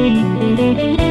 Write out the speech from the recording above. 嗯。